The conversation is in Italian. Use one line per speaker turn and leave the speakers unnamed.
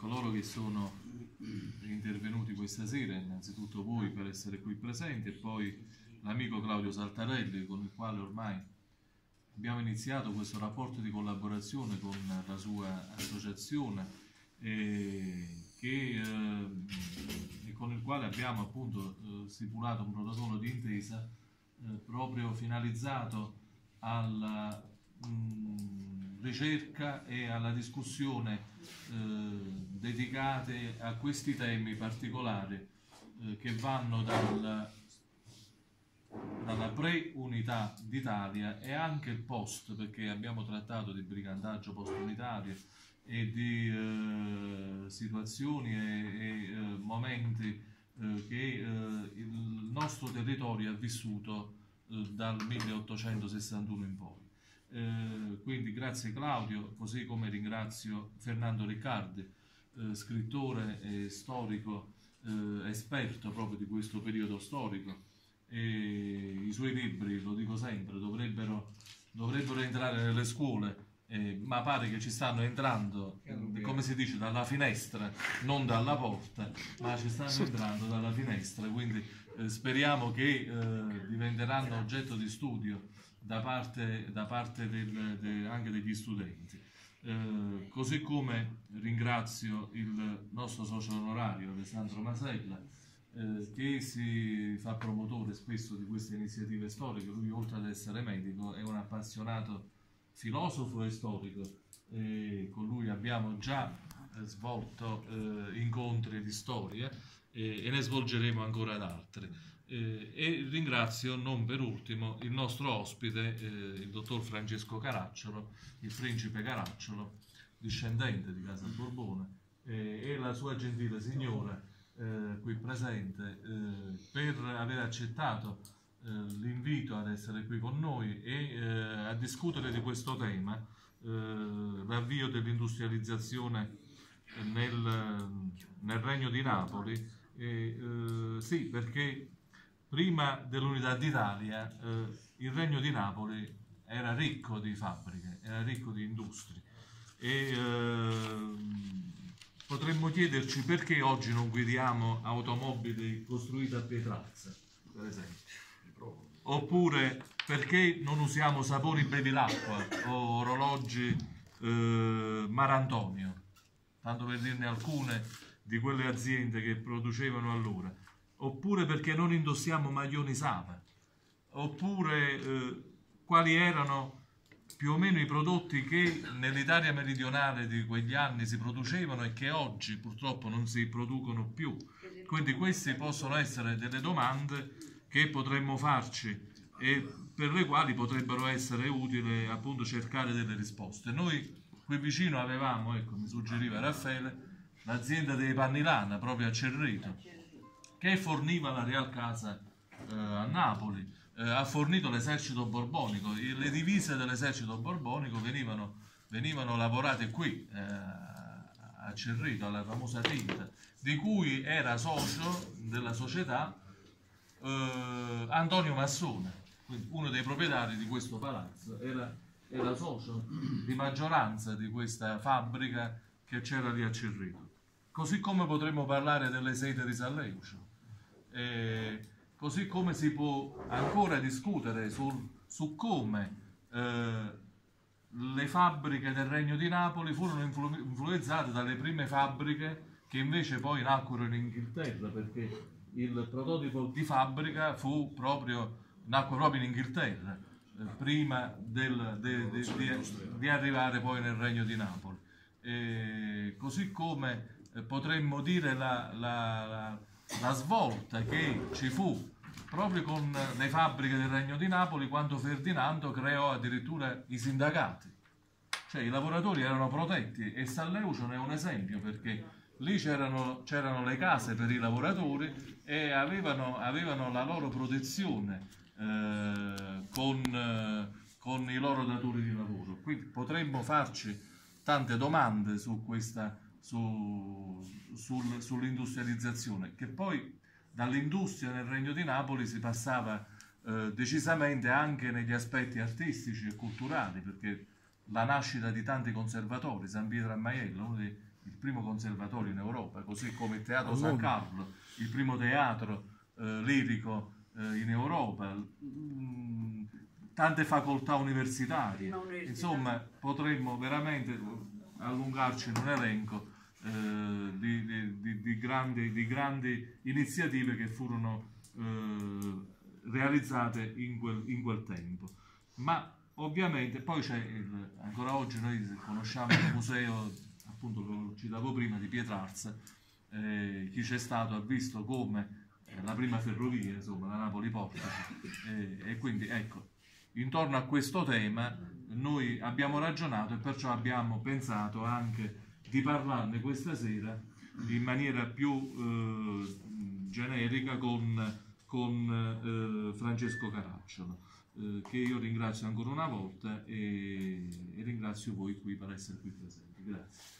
coloro che sono intervenuti questa sera, innanzitutto voi per essere qui presenti e poi l'amico Claudio Saltarelli con il quale ormai abbiamo iniziato questo rapporto di collaborazione con la sua associazione e, che, eh, con il quale abbiamo appunto eh, stipulato un protocollo di intesa eh, proprio finalizzato alla mh, ricerca e alla discussione eh, dedicate a questi temi particolari eh, che vanno dal, dalla pre-unità d'Italia e anche il post, perché abbiamo trattato di brigandaggio post-unitario e di eh, situazioni e, e eh, momenti eh, che eh, il nostro territorio ha vissuto dal 1861 in poi. Eh, quindi grazie Claudio, così come ringrazio Fernando Riccardi, eh, scrittore e storico, eh, esperto proprio di questo periodo storico. E I suoi libri, lo dico sempre, dovrebbero, dovrebbero entrare nelle scuole, eh, ma pare che ci stanno entrando, come si dice, dalla finestra, non dalla porta, ma ci stanno entrando dalla finestra, quindi eh, speriamo che diventeranno oggetto di studio da parte, da parte del, de, anche degli studenti. Eh, così come ringrazio il nostro socio onorario Alessandro Masella eh, che si fa promotore spesso di queste iniziative storiche, lui oltre ad essere medico è un appassionato filosofo e storico e con lui abbiamo già eh, svolto eh, incontri di storia e ne svolgeremo ancora ad altri. Eh, e ringrazio non per ultimo il nostro ospite, eh, il dottor Francesco Caracciolo, il principe Caracciolo, discendente di Casa Borbone, eh, e la sua gentile signora eh, qui presente eh, per aver accettato eh, l'invito ad essere qui con noi e a discutere di questo tema, l'avvio dell'industrializzazione nel, nel, Regno di Napoli. sì, perché prima dell'unità d'Italia eh, il Regno di Napoli era ricco di fabbriche, era ricco di industrie. E eh, potremmo chiederci perché oggi non guidiamo automobili costruite a Pietralza, per esempio, oppure perché non usiamo sapori bevi l'acqua o orologi eh, Marantonio, tanto per dirne alcune di quelle aziende che producevano allora oppure perché non indossiamo maglioni Sava, oppure eh, quali erano più o meno i prodotti che nell'Italia meridionale di quegli anni si producevano e che oggi purtroppo non si producono più. Quindi queste possono essere delle domande che potremmo farci e per le quali potrebbero essere utili appunto cercare delle risposte. Noi qui vicino avevamo, ecco mi suggeriva Raffaele, l'azienda dei Pannilana proprio a Cerrito che forniva la Real Casa eh, a Napoli, eh, ha fornito l'esercito borbonico, le divise dell'esercito borbonico venivano, venivano lavorate qui eh, a Cerrito, alla famosa tinta, di cui era socio della società eh, Antonio Massone, uno dei proprietari di questo palazzo, era, era socio di maggioranza di questa fabbrica che c'era lì a Cerrito. Così come potremmo parlare delle sete di San Leucio, eh, così come si può ancora discutere sul, su come eh, le fabbriche del Regno di Napoli furono influ influenzate dalle prime fabbriche che invece poi nacquero in Inghilterra perché il prototipo di fabbrica fu proprio, nacque proprio in Inghilterra eh, prima del, de, de, de, di arrivare poi nel Regno di Napoli. E così come potremmo dire la, la, la la svolta che ci fu proprio con le fabbriche del Regno di Napoli quando Ferdinando creò addirittura i sindacati. Cioè i lavoratori erano protetti e San Leucio è un esempio perché lì c'erano, le case per i lavoratori e avevano, avevano la loro protezione eh, con, eh, con i loro datori di lavoro. Quindi potremmo farci tante domande su questa su, sul, sull'industrializzazione, che poi dall'industria nel Regno di Napoli si passava eh, decisamente anche negli aspetti artistici e culturali, perché la nascita di tanti conservatori, San Pietro a Maiello, uno dei il primo conservatorio in Europa, così come il Teatro San Carlo, il primo teatro eh, lirico eh, in Europa, mm, tante facoltà universitarie. Insomma, potremmo veramente allungarci in un elenco di, di, di, grandi, di, grandi, iniziative che furono eh, realizzate in quel, in quel, tempo. Ma ovviamente poi c'è, ancora oggi noi conosciamo il museo, appunto lo citavo prima, di Pietrarsa, eh, chi c'è stato ha visto come eh, la prima ferrovia, insomma, la Napoli-Portici, e quindi ecco, intorno a questo tema noi abbiamo ragionato e perciò abbiamo pensato anche di parlarne questa sera in maniera più eh, generica con, con eh, Francesco Caracciolo, eh, che io ringrazio ancora una volta e, e ringrazio voi qui per essere qui presenti. Grazie.